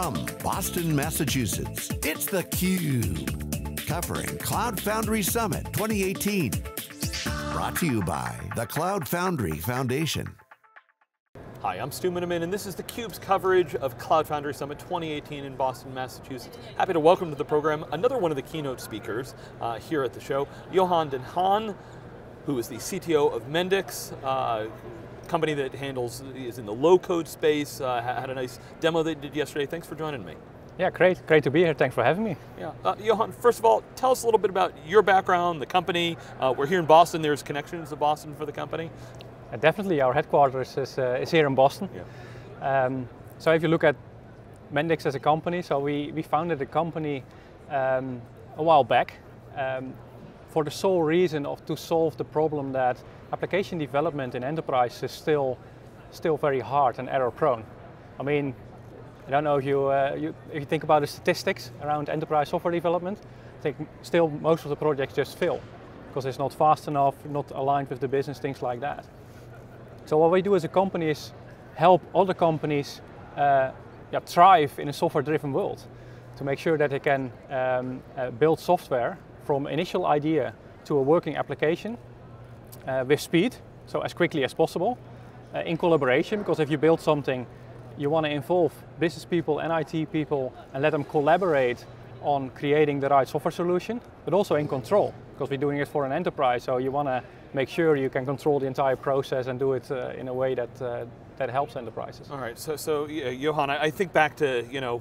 From Boston, Massachusetts, it's theCUBE. Covering Cloud Foundry Summit 2018. Brought to you by the Cloud Foundry Foundation. Hi, I'm Stu Miniman, and this is theCUBE's coverage of Cloud Foundry Summit 2018 in Boston, Massachusetts. Happy to welcome to the program another one of the keynote speakers uh, here at the show, Johan den Haan, who is the CTO of Mendix, uh, company that handles, is in the low code space, uh, had a nice demo they did yesterday. Thanks for joining me. Yeah, great, great to be here. Thanks for having me. Yeah, uh, Johan, first of all, tell us a little bit about your background, the company. Uh, we're here in Boston, there's connections to Boston for the company. Uh, definitely, our headquarters is, uh, is here in Boston. Yeah. Um, so if you look at Mendix as a company, so we, we founded the company um, a while back um, for the sole reason of to solve the problem that application development in enterprise is still, still very hard and error prone. I mean, I don't know if you, uh, you, if you think about the statistics around enterprise software development, I think still most of the projects just fail because it's not fast enough, not aligned with the business, things like that. So what we do as a company is help other companies uh, yeah, thrive in a software-driven world to make sure that they can um, uh, build software from initial idea to a working application uh, with speed, so as quickly as possible, uh, in collaboration, because if you build something, you want to involve business people and IT people and let them collaborate on creating the right software solution, but also in control, because we're doing it for an enterprise, so you want to make sure you can control the entire process and do it uh, in a way that, uh, that helps enterprises. All right, so, so uh, Johan, I, I think back to, you know,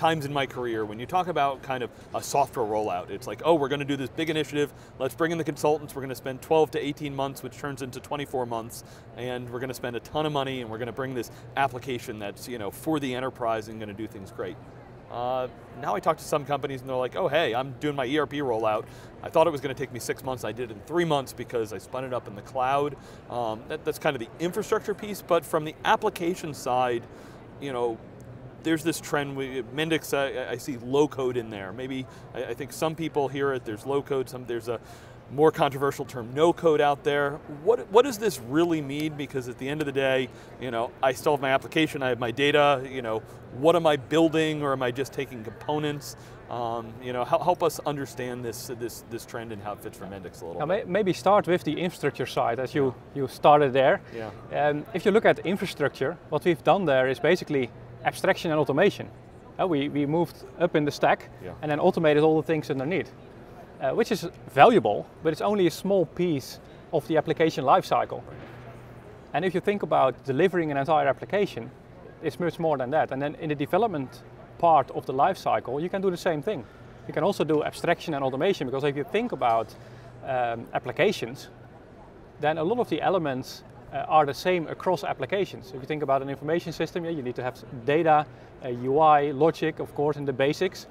times in my career when you talk about kind of a software rollout, it's like, oh, we're going to do this big initiative, let's bring in the consultants, we're going to spend 12 to 18 months, which turns into 24 months, and we're going to spend a ton of money, and we're going to bring this application that's you know, for the enterprise and going to do things great. Uh, now I talk to some companies and they're like, oh hey, I'm doing my ERP rollout. I thought it was going to take me six months, I did it in three months because I spun it up in the cloud. Um, that, that's kind of the infrastructure piece, but from the application side, you know, there's this trend, we, Mendix, I, I see low code in there. Maybe, I, I, think some people hear it, there's low code, some, there's a more controversial term, no code out there. What, what does this really mean? Because at the end of the day, you know, I still have my application, I have my data, you know, what am I building or am I just taking components? Um, you know, help, help, us understand this, this, this trend and how it fits for Mendix a little now, Maybe start with the infrastructure side as you, you started there. Yeah. Um, if you look at infrastructure, what we've done there is basically abstraction and automation. Uh, we, we moved up in the stack yeah. and then automated all the things underneath, uh, which is valuable, but it's only a small piece of the application lifecycle. And if you think about delivering an entire application, it's much more than that. And then in the development part of the lifecycle, you can do the same thing. You can also do abstraction and automation because if you think about um, applications, then a lot of the elements are the same across applications. If you think about an information system, yeah, you need to have data, UI, logic, of course, and the basics.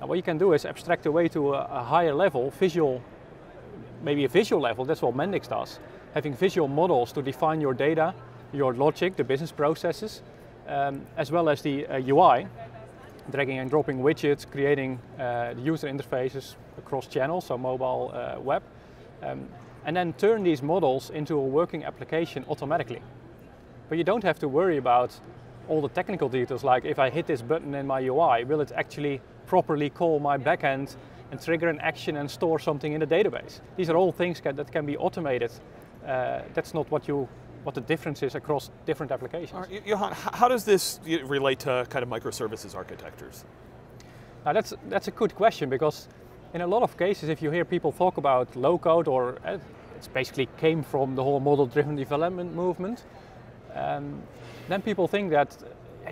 And what you can do is abstract away to a, a higher level, visual, maybe a visual level, that's what Mendix does. Having visual models to define your data, your logic, the business processes, um, as well as the uh, UI, dragging and dropping widgets, creating uh, the user interfaces across channels, so mobile, uh, web. Um, and then turn these models into a working application automatically. But you don't have to worry about all the technical details like if I hit this button in my UI, will it actually properly call my backend and trigger an action and store something in the database? These are all things that can be automated. Uh, that's not what you what the difference is across different applications. Right, Johan, how does this relate to kind of microservices architectures? Now that's, that's a good question because in a lot of cases, if you hear people talk about low code, or uh, it's basically came from the whole model-driven development movement, um, then people think that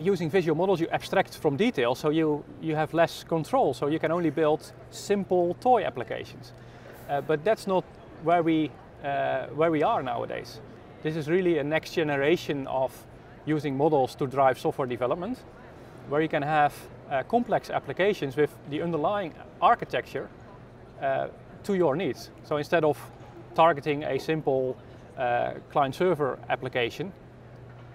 using visual models, you abstract from detail, so you, you have less control, so you can only build simple toy applications. Uh, but that's not where we, uh, where we are nowadays. This is really a next generation of using models to drive software development, where you can have uh, complex applications with the underlying architecture uh, to your needs. So instead of targeting a simple uh, client-server application,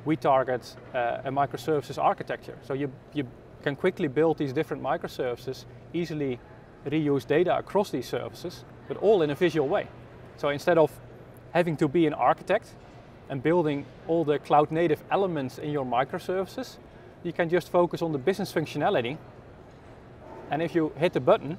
we target uh, a microservices architecture. So you, you can quickly build these different microservices, easily reuse data across these services, but all in a visual way. So instead of having to be an architect and building all the cloud native elements in your microservices, you can just focus on the business functionality. And if you hit the button,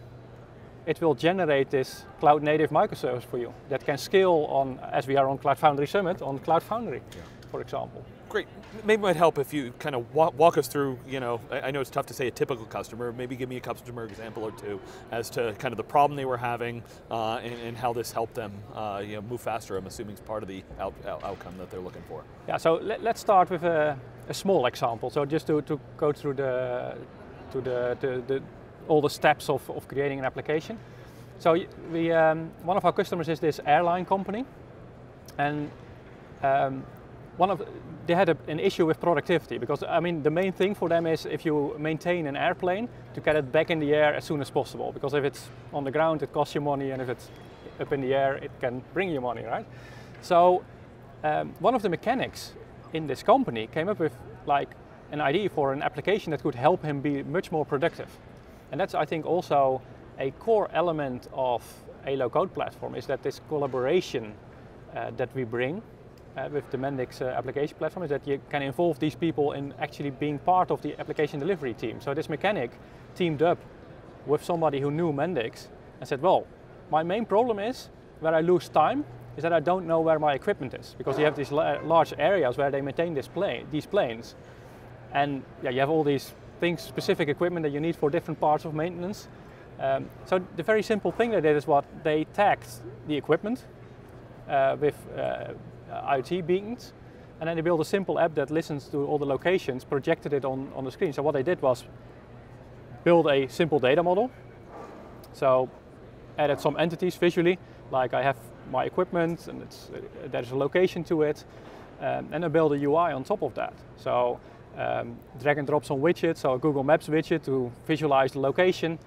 it will generate this cloud native microservice for you that can scale on, as we are on Cloud Foundry Summit, on Cloud Foundry, yeah. For example. Great. Maybe it might help if you kind of walk, walk, us through, you know, I know it's tough to say a typical customer, maybe give me a customer example or two as to kind of the problem they were having uh, and, and, how this helped them uh, you know, move faster, I'm assuming is part of the out, out, outcome that they're looking for. Yeah, so let, us start with a, a, small example. So just to, to go through the, to the, the, the all the steps of, of creating an application. So we, um, one of our customers is this airline company, and um, one of they had a, an issue with productivity because I mean the main thing for them is if you maintain an airplane to get it back in the air as soon as possible because if it's on the ground it costs you money and if it's up in the air it can bring you money, right? So um, one of the mechanics in this company came up with like an idea for an application that could help him be much more productive. And that's, I think, also a core element of a low-code platform is that this collaboration uh, that we bring uh, with the Mendix uh, application platform is that you can involve these people in actually being part of the application delivery team. So this mechanic teamed up with somebody who knew Mendix and said, well, my main problem is where I lose time is that I don't know where my equipment is because you have these large areas where they maintain this plane, these planes. And yeah, you have all these things, specific equipment that you need for different parts of maintenance. Um, so the very simple thing they did is what they tagged the equipment uh, with uh, IoT beacons, and then they built a simple app that listens to all the locations, projected it on, on the screen. So what they did was build a simple data model. So added some entities visually, like I have my equipment and it's, uh, there's a location to it, um, and I build a UI on top of that. So um, drag and drop some widgets, so a Google Maps widget to visualize the location,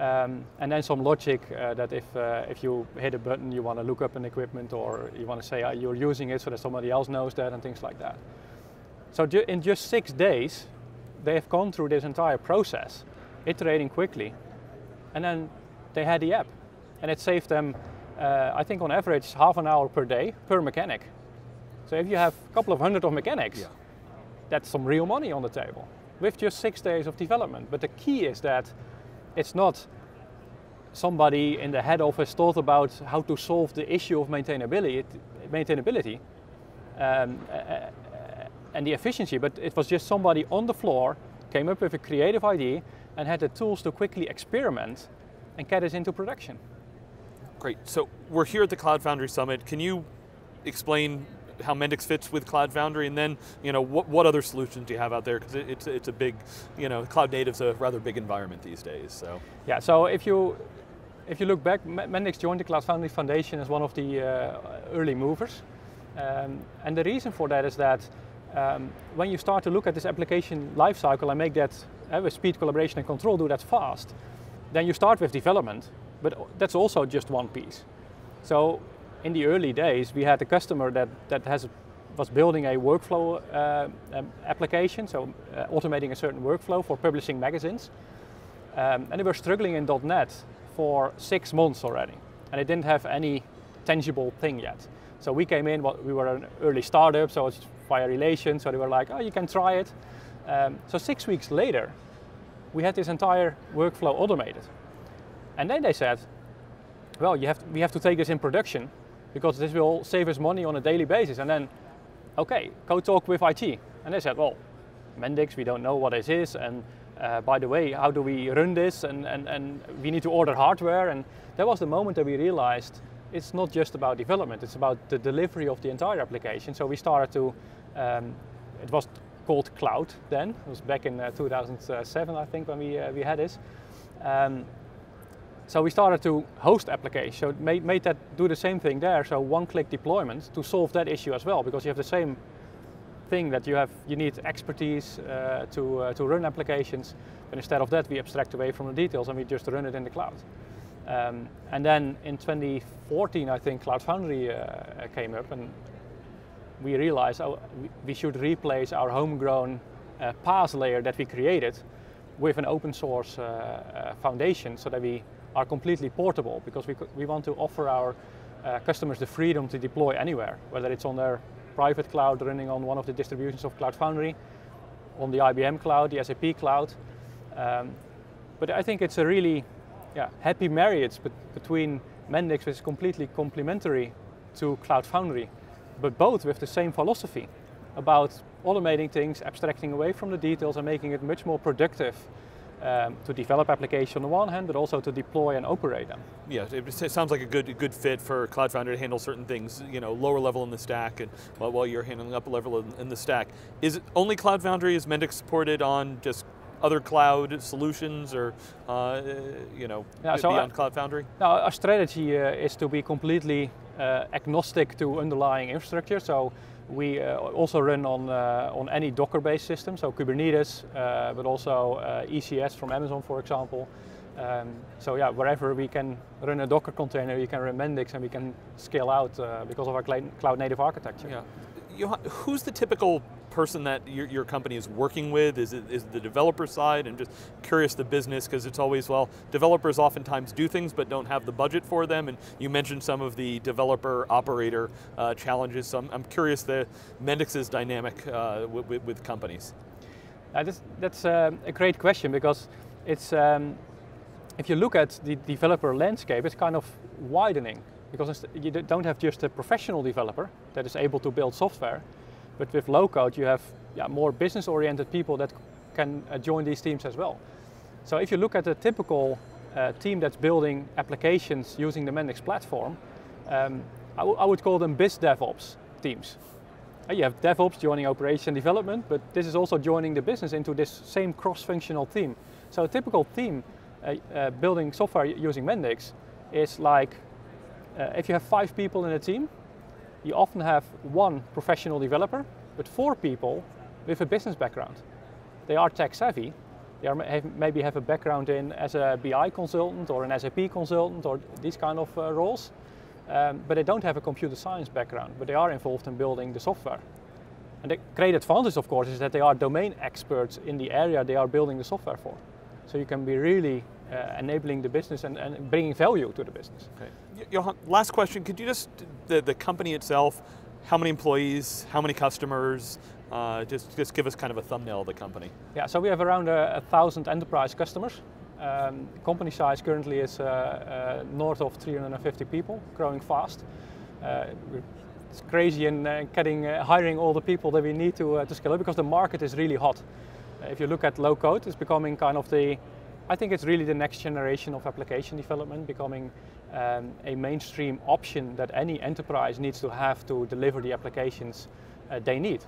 um, and then some logic uh, that if, uh, if you hit a button, you want to look up an equipment or you want to say you're using it so that somebody else knows that and things like that. So ju in just six days, they have gone through this entire process, iterating quickly, and then they had the app. And it saved them, uh, I think on average, half an hour per day per mechanic. So if you have a couple of hundred of mechanics, yeah that's some real money on the table with just six days of development. But the key is that it's not somebody in the head office thought about how to solve the issue of maintainability, maintainability um, and the efficiency, but it was just somebody on the floor came up with a creative idea and had the tools to quickly experiment and get it into production. Great. So we're here at the Cloud Foundry Summit. Can you explain how Mendix fits with Cloud Foundry, and then you know what, what other solutions do you have out there? Because it, it's it's a big, you know, cloud native's a rather big environment these days. So yeah, so if you if you look back, Mendix joined the Cloud Foundry Foundation as one of the uh, early movers, um, and the reason for that is that um, when you start to look at this application lifecycle and make that uh, with speed, collaboration, and control do that fast, then you start with development, but that's also just one piece. So in the early days, we had a customer that, that has, was building a workflow uh, um, application, so uh, automating a certain workflow for publishing magazines. Um, and they were struggling in .NET for six months already. And it didn't have any tangible thing yet. So we came in, we were an early startup, so it's via relations, so they were like, oh, you can try it. Um, so six weeks later, we had this entire workflow automated. And then they said, well, you have to, we have to take this in production because this will save us money on a daily basis. And then, okay, go talk with IT. And they said, well, Mendix, we don't know what this is. And uh, by the way, how do we run this? And, and, and we need to order hardware. And that was the moment that we realized it's not just about development, it's about the delivery of the entire application. So we started to, um, it was called Cloud then, it was back in uh, 2007, I think, when we, uh, we had this. Um, so we started to host applications, so made, made that do the same thing there, so one-click deployment to solve that issue as well, because you have the same thing that you have, you need expertise uh, to, uh, to run applications, but instead of that we abstract away from the details and we just run it in the cloud. Um, and then in 2014, I think Cloud Foundry uh, came up and we realized oh, we should replace our homegrown uh, PaaS layer that we created with an open source uh, uh, foundation so that we are completely portable because we, we want to offer our uh, customers the freedom to deploy anywhere, whether it's on their private cloud running on one of the distributions of Cloud Foundry, on the IBM cloud, the SAP cloud. Um, but I think it's a really yeah, happy marriage between Mendix, which is completely complementary to Cloud Foundry, but both with the same philosophy about automating things, abstracting away from the details and making it much more productive um, to develop applications on the one hand, but also to deploy and operate them. Yeah, it, sounds like a good good fit for Cloud Foundry to handle certain things, you know, lower level in the stack, and while, while you're handling up level in, in, the stack. Is it only Cloud Foundry? Is Mendix supported on just other cloud solutions, or uh, you know, yeah, so beyond Cloud Foundry? Now, our strategy uh, is to be completely uh, agnostic to underlying infrastructure. So we uh, also run on, uh, on any Docker-based system, so Kubernetes, uh, but also ECS from Amazon, for example. Um, so yeah, wherever we can run a Docker container, we can run Mendix and we can scale out because of our cloud native architecture. Yeah. Johan, who's the typical person that your, your company is working with? Is it is the developer side? And just curious the business because it's always well, developers oftentimes do things but don't have the budget for them. And you mentioned some of the developer operator uh, challenges. So I'm, I'm, curious the Mendix's dynamic uh, with, with, companies. Uh, that's that's uh, a great question because it's um, if you look at the developer landscape, it's kind of widening because you don't have just a professional developer that is able to build software, but with low code, you have yeah, more business oriented people that can uh, join these teams as well. So if you look at a typical uh, team that's building applications using the Mendix platform, um, I, would call them biz DevOps teams. Uh, you have DevOps joining operation development, but this is also joining the business into this same cross-functional team. So a typical team uh, uh, building software using Mendix is like uh, if you have five people in a team, you often have one professional developer, but four people with a business background. They are tech savvy. They are, have, maybe have a background in as a BI consultant or an SAP consultant or these kind of uh, roles, um, but they don't have a computer science background, but they are involved in building the software. And the great advantage, of course, is that they are domain experts in the area they are building the software for. So you can be really uh, enabling the business and, and bringing value to the business. Okay. Johan, last question, could you just, the, the company itself, how many employees, how many customers, uh, just, just give us kind of a thumbnail of the company. Yeah, so we have around a, a thousand enterprise customers. Um, company size currently is uh, uh, north of 350 people, growing fast. Uh, it's crazy in uh, getting, uh, hiring all the people that we need to, to scale up because the market is really hot. if you look at low code, it's becoming kind of the I think it's really the next generation of application development becoming um, a mainstream option that any enterprise needs to have to deliver the applications uh, they need.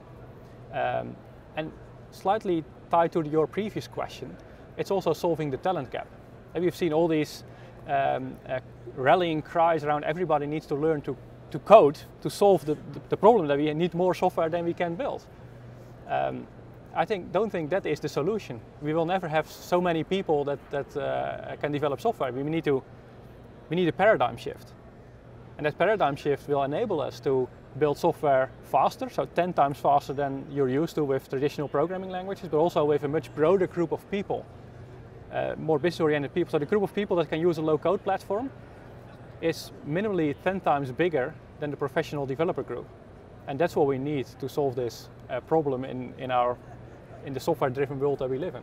Um, and slightly tied to your previous question, it's also solving the talent gap. And we've seen all these um, uh, rallying cries around everybody needs to learn to, to code to solve the, the, the problem that we need more software than we can build. Um, I think, don't think that is the solution. We will never have so many people that, that uh, can develop software. We need, to, we need a paradigm shift. And that paradigm shift will enable us to build software faster, so 10 times faster than you're used to with traditional programming languages, but also with a much broader group of people, uh, more business-oriented people. So the group of people that can use a low-code platform is minimally 10 times bigger than the professional developer group. And that's what we need to solve this uh, problem in, in our in the software-driven world that we live in.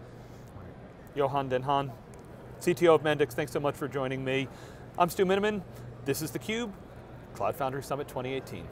Johan Den Haan, CTO of Mendix, thanks so much for joining me. I'm Stu Miniman. This is theCUBE, Cloud Foundry Summit 2018.